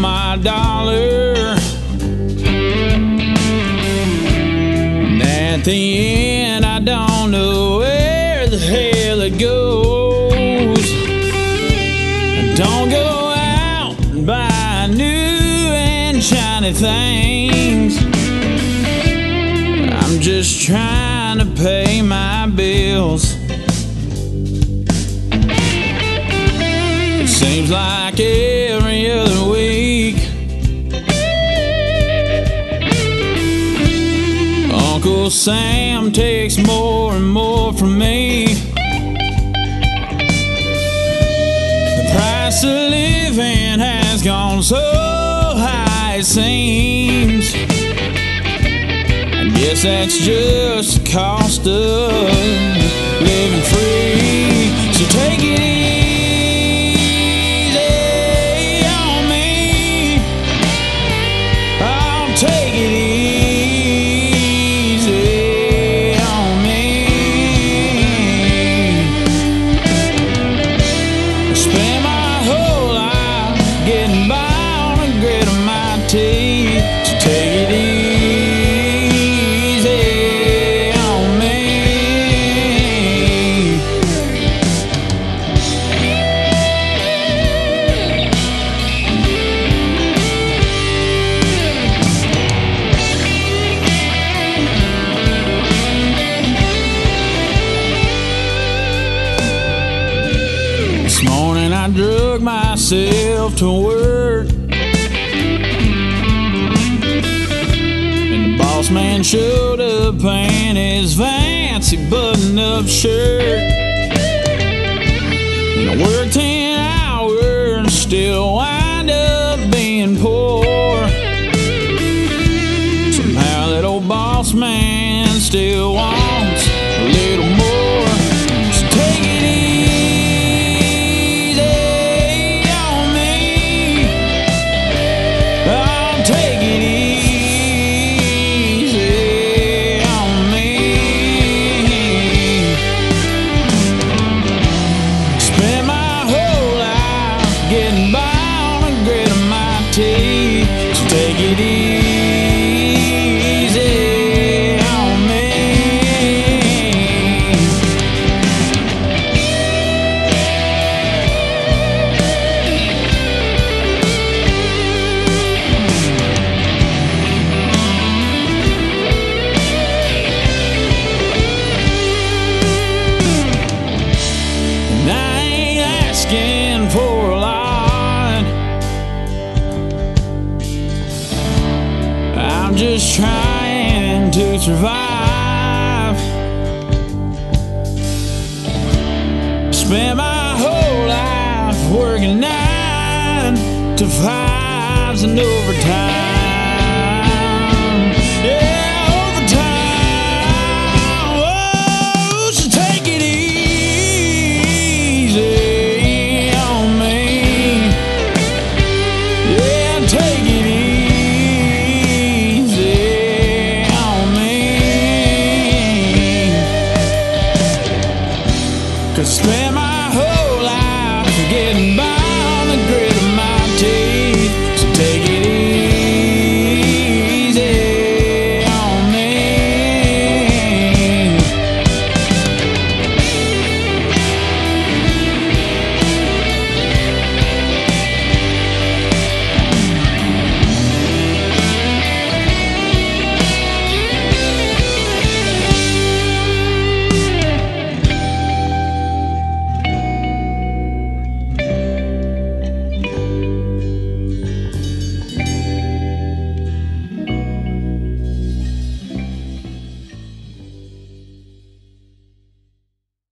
my dollar. And at the end, I don't know where the hell it goes. Don't go out and buy new and shiny things. I'm just trying to pay my bills. Seems like every other week. Uncle Sam takes more and more from me. The price of living has gone so high, it seems. I guess that's just the cost of living free. So take it I drug myself to work. And the boss man showed up in his fancy button up shirt. And I worked 10 hours and still wind up being poor. Somehow that old boss man just trying to survive. Spent my whole life working nine to fives and overtime. Spent my whole life getting by on the grid